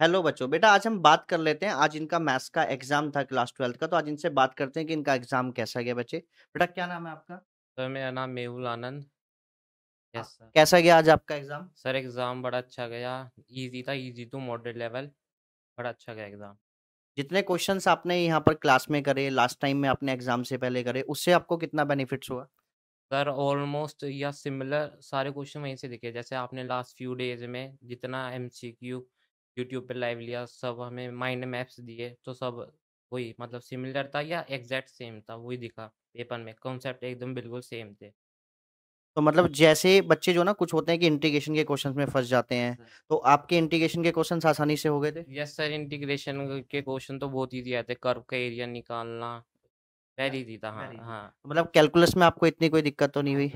Hello बच्चों, बेटा आज हम बात कर लेते हैं, आज इनका मैथ्स का एग्ज़ाम था क्लास 12th का, तो आज इनसे बात करते हैं कि इनका एग्ज़ाम कैसा गया बच्चे। बेटा क्या नाम है आपका? सर मेरा नाम मेहुल आनंद। Yes sir. कैसा गया आज आपका एग्ज़ाम? सर एग्ज़ाम बड़ा अच्छा गया, इजी था, इजी टू मॉडरेट लेवल, बड़ा अच्छा गया एग्ज़ाम। जितने क्वेश्चन्स आपने यहाँ पर क्लास में करे, लास्ट टाइम में आपने एग्ज़ाम से पहले करे, उससे आपको कितना बेनिफिट्स हुआ? सर ऑलमोस्ट या सिमिलर सारे क्वेश्चन वहीं से दिखे, जैसे आपने लास्ट फ्यू डेज़ में जितना एमसीक्यू यूट्यूब पे लाइव लिया, सब हमें माइंड मैप्स दिए, तो सब वही मतलब सिमिलर था या एग्ज़ैक्ट सेम था, वही दिखा पेपर में, कॉन्सेप्ट एकदम बिल्कुल सेम थे। तो मतलब जैसे बच्चे जो ना कुछ होते हैं कि इंटीग्रेशन के क्वेश्चन्स में फँस जाते हैं, तो आपके इंटीग्रेशन के क्वेश्चन्स आसानी से हो गए थे? यस सर, इंटीग्रेशन के क्वेश्चन तो बहुत ईज़ी आए थे, कर्व का एरिया निकालना, वेरी ईज़ी था। हाँ। हाँ। मतलब कैलकुलस में आपको इतनी कोई दिक्कत तो नहीं हुई?